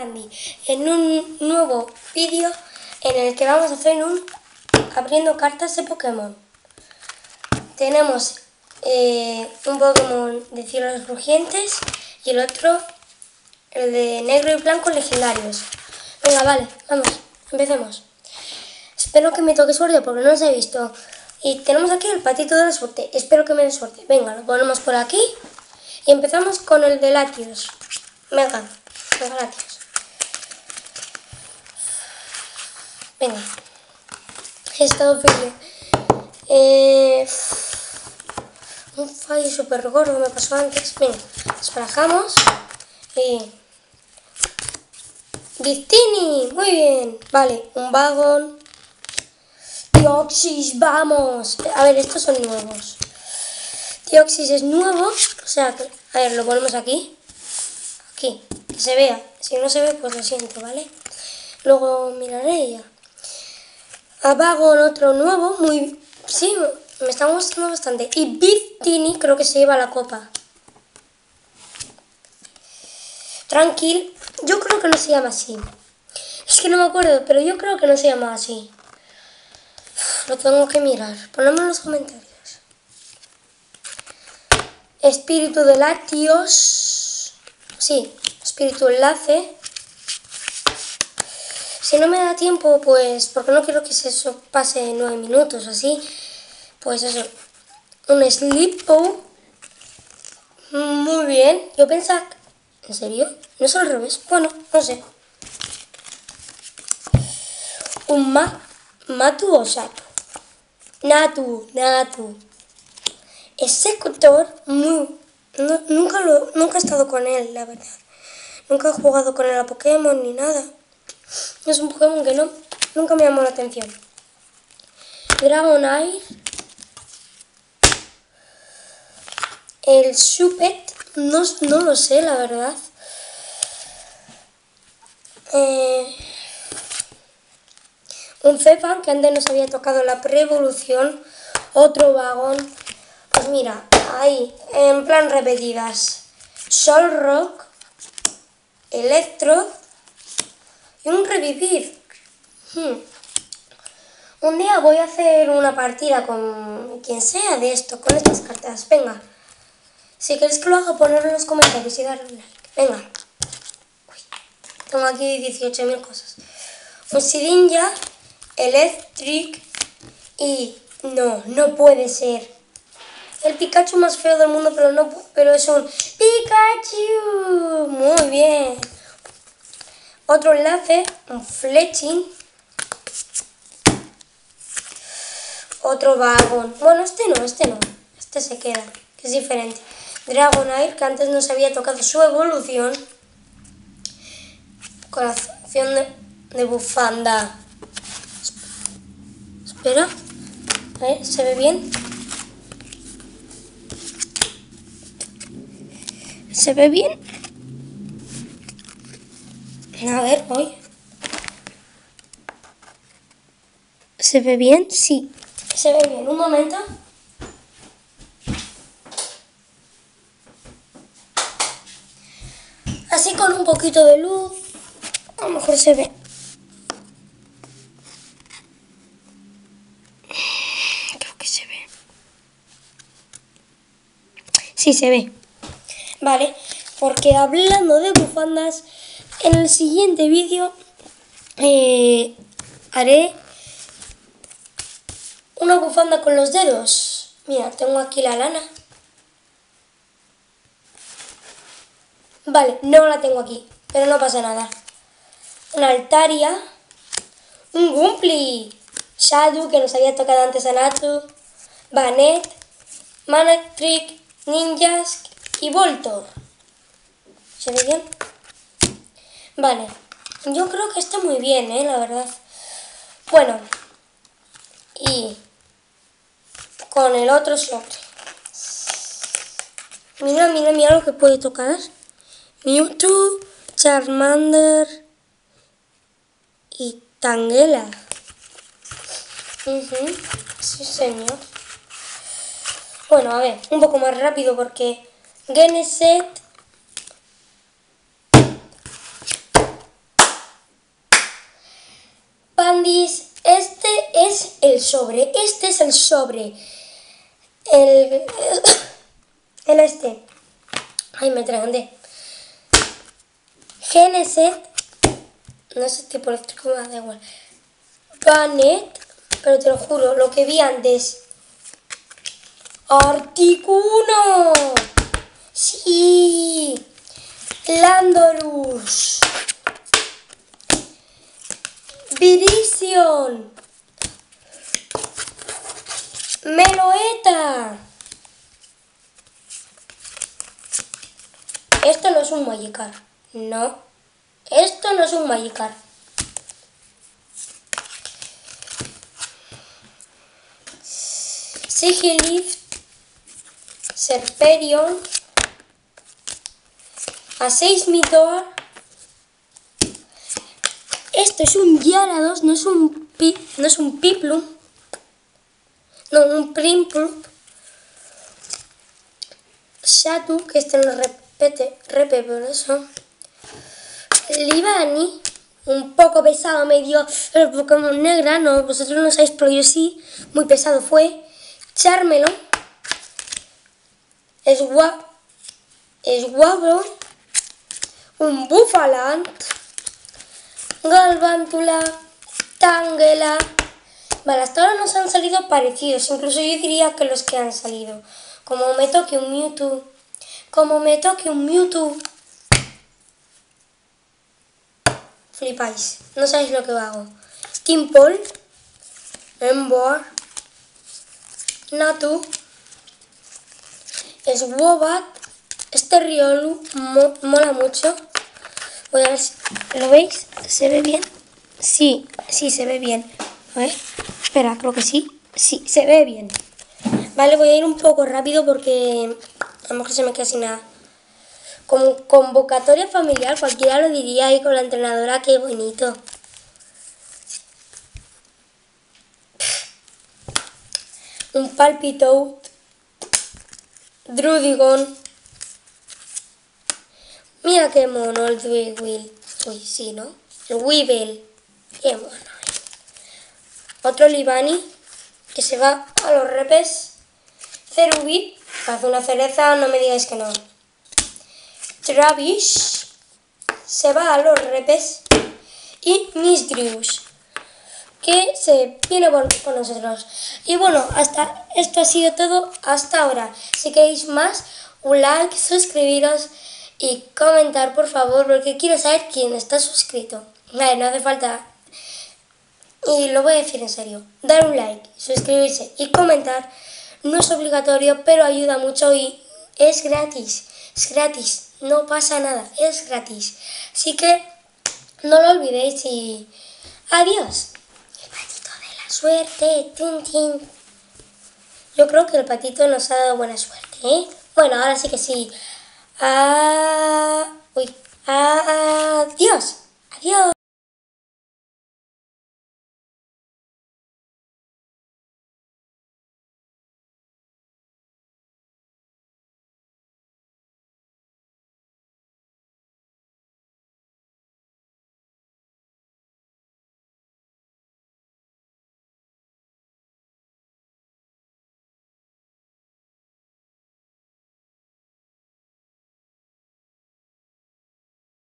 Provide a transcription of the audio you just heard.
En un nuevo vídeo en el que vamos a hacer un abriendo cartas de Pokémon. Tenemos eh, un Pokémon de cielos rugientes y el otro el de negro y blanco legendarios. Venga, vale, vamos, empecemos. Espero que me toque suerte porque no los he visto. Y tenemos aquí el patito de la suerte. Espero que me dé suerte. Venga, lo ponemos por aquí. Y empezamos con el de Latios. Venga, mega Latios. Venga. He estado feliz. Eh, un fallo súper gordo me pasó antes. Venga, esparajamos. Y... Distini, muy bien. Vale, un vagón. Dioxis, vamos. A ver, estos son nuevos. Dioxis es nuevo, o sea, que, a ver, lo ponemos aquí. Aquí, que se vea. Si no se ve, pues lo siento, ¿vale? Luego miraré ya. Abago otro nuevo, muy... Sí, me está gustando bastante. Y Tini creo que se lleva la copa. Tranquil, yo creo que no se llama así. Es que no me acuerdo, pero yo creo que no se llama así. Lo tengo que mirar. Ponedme en los comentarios. Espíritu de latios. Sí, espíritu enlace. Si no me da tiempo, pues, porque no quiero que eso pase nueve minutos así, pues eso. Un Slippo. Muy bien. Yo pensaba... ¿En serio? ¿No es al revés? Bueno, no sé. Un ma Matu o Sato. Natu, Natu. Executor, muy, nunca, lo, nunca he estado con él, la verdad. Nunca he jugado con él a Pokémon ni nada. Es un Pokémon que no, nunca me llamó la atención. Dragonite. El Supet, no, no lo sé, la verdad. Eh, un Fepan que antes nos había tocado la pre-evolución. Otro vagón pues mira, ahí, en plan repetidas. Sol Rock, Electro y un revivir. Hmm. Un día voy a hacer una partida con quien sea de esto, con estas cartas. Venga. Si queréis que lo haga, ponedlo en los comentarios y darle un like. Venga. tengo aquí 18.000 cosas. Un Sidinja, Electric y... No, no puede ser el Pikachu más feo del mundo, pero no pero es un Pikachu. Muy bien. Otro enlace, un Fletching. Otro Vagon. Bueno, este no, este no. Este se queda, que es diferente. Dragonite, que antes nos había tocado su evolución. Corazón de, de bufanda. Espera. A ver, ¿se ve bien? ¿Se ve bien? A ver, voy. ¿Se ve bien? Sí. Se ve bien. Un momento. Así con un poquito de luz. A lo mejor se ve. Creo que se ve. Sí, se ve. ¿vale? Porque hablando de bufandas, en el siguiente vídeo eh, haré una bufanda con los dedos. Mira, tengo aquí la lana. Vale, no la tengo aquí, pero no pasa nada. Una altaria, un Gumpli, Shadow, que nos había tocado antes a Natu, Banet, Manectric, Ninjas, y Voltor. ¿Se ve bien? Vale. Yo creo que está muy bien, ¿eh? La verdad. Bueno. Y con el otro slot. Mira, mira, mira lo que puede tocar. Mewtwo, Charmander y Tangela. Sí, señor. Bueno, a ver, un poco más rápido porque Geneset Este es el sobre, este es el sobre. El, el este. Ay, me tragué. Geneset, no sé tipo eléctrico, da igual. Banet, pero te lo juro, lo que vi antes. Articuno. Sí. Landorus. Virision. Meloeta. Esto no es un Magikarp. No. Esto no es un Magikarp. Sigilift. Serperion. A 6 Midor. Esto es un Gyarados, no es un pi, no es un Piplum. No, un Primplum. Shatu, que este no repete, repete por eso. Libani, un poco pesado, medio el Pokémon negra, no, vosotros no sabéis, pero yo sí, muy pesado fue. Charmelo, es guapo, es guapo, un Bufalant, Galvántula, Tangela. Vale, hasta ahora nos han salido parecidos, incluso yo diría que los que han salido. Como me toque un Mewtwo, como me toque un Mewtwo. Flipáis, no sabéis lo que hago. Timpol, Emboar, Natu, Swobat, este Riolu mola mucho. Voy a ver si lo veis, ¿se ve bien? Sí, sí, se ve bien. A espera, creo que sí. Sí, se ve bien. Vale, voy a ir un poco rápido porque a lo mejor se me queda sin nada. Como convocatoria familiar, cualquiera lo diría ahí con la entrenadora, qué bonito. Un palpito. Drudigon. Mira qué mono el Dwill. Uy, sí, ¿no? Weevil. Qué mono. Otro Libani que se va a los repes. Cerubi. Hace una cereza, no me digáis que no. Travis se va a los repes y Miss Drews que se viene con, nosotros. Y bueno, hasta esto ha sido todo hasta ahora. Si queréis más, un like, suscribiros y comentar por favor porque quiero saber quién está suscrito. Vale, no hace falta. Y lo voy a decir en serio. Dar un like, suscribirse y comentar no es obligatorio, pero ayuda mucho y es gratis. Es gratis no pasa nada, es gratis. Así que no lo olvidéis y adiós. El patito de la suerte, tin, Yo creo que el patito nos ha dado buena suerte, ¿eh? Bueno, ahora sí que sí. Ah, uy, adiós. Adiós.